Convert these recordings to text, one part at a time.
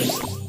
Showtime!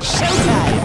Showtime!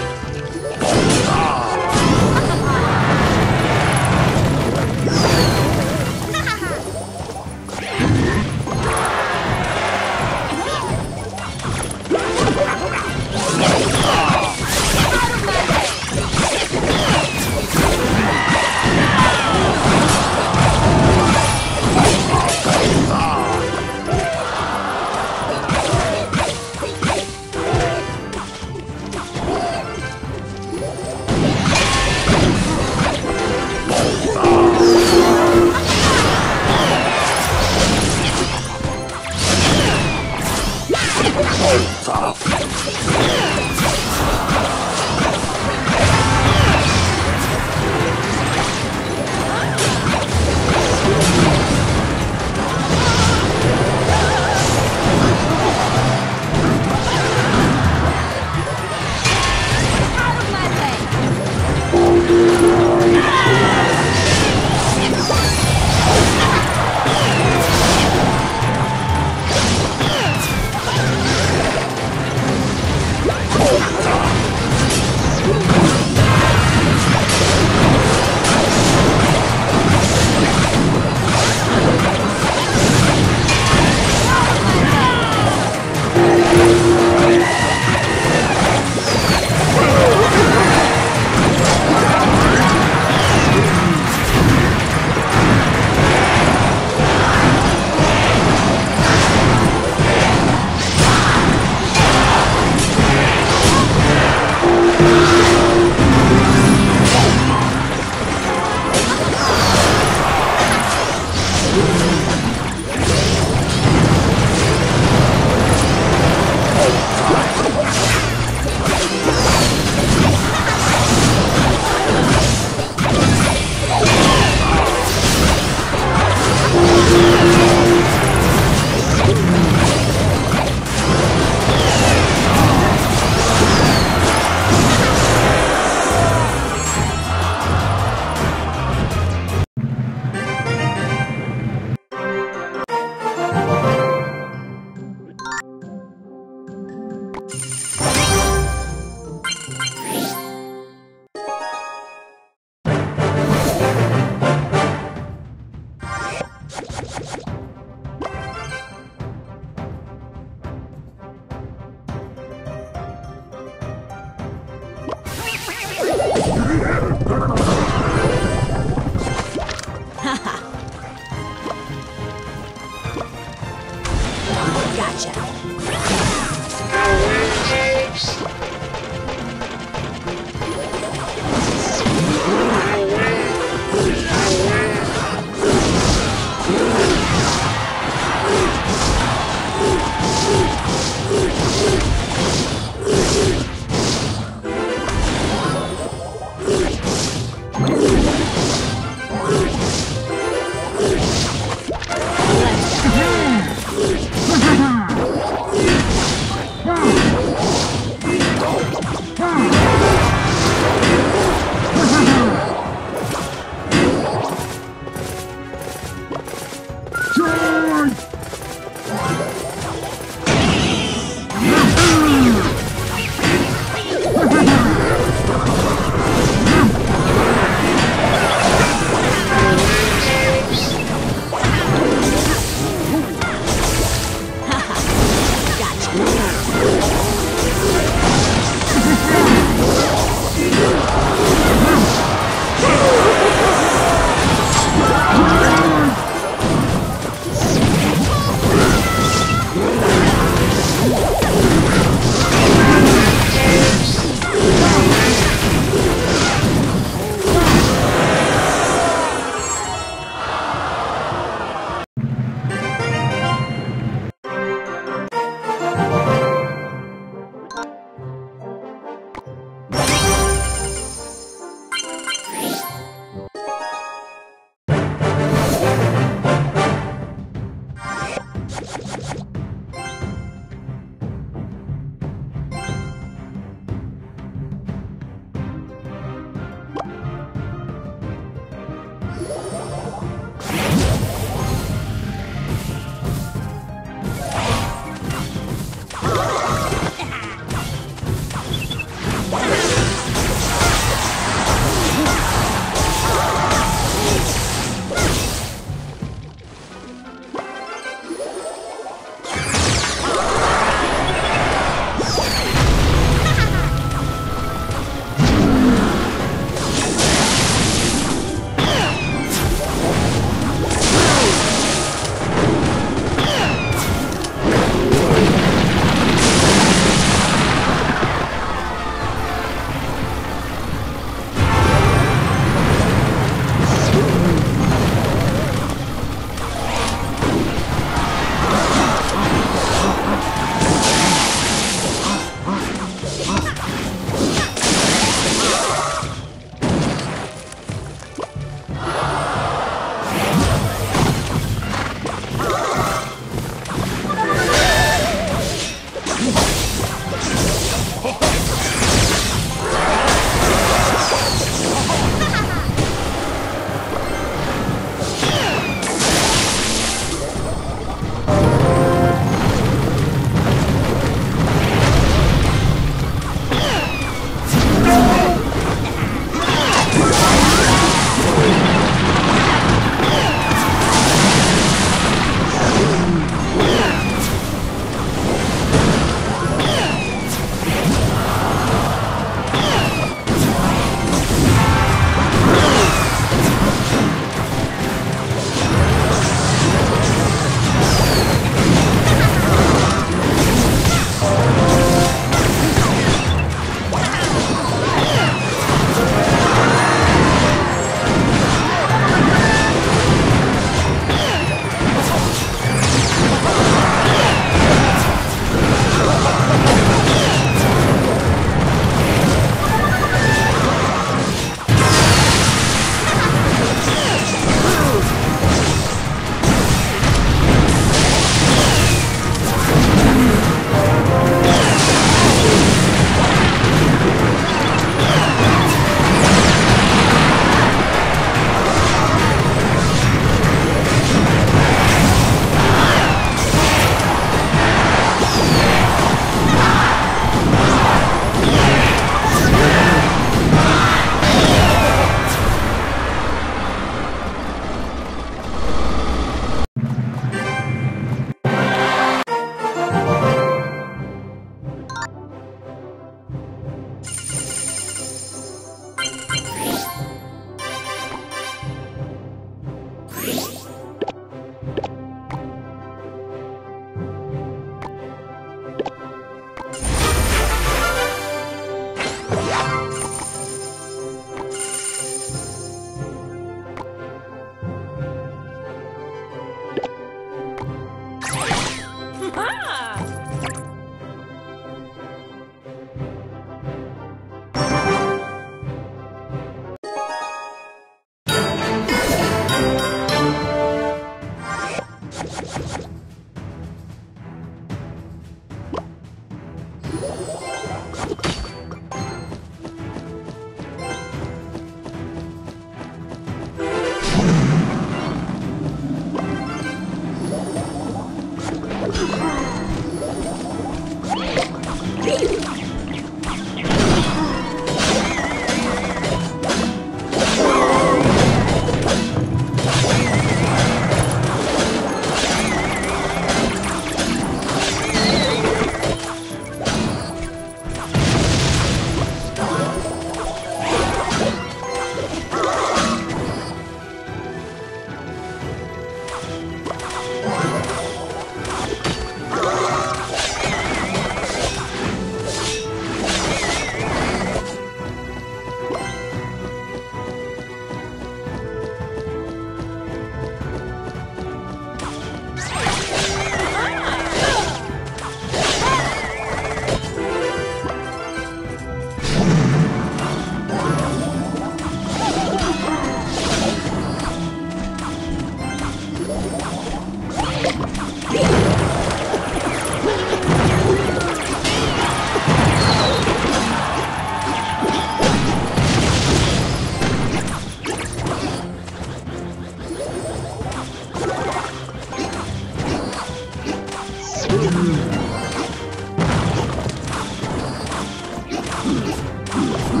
Yeah.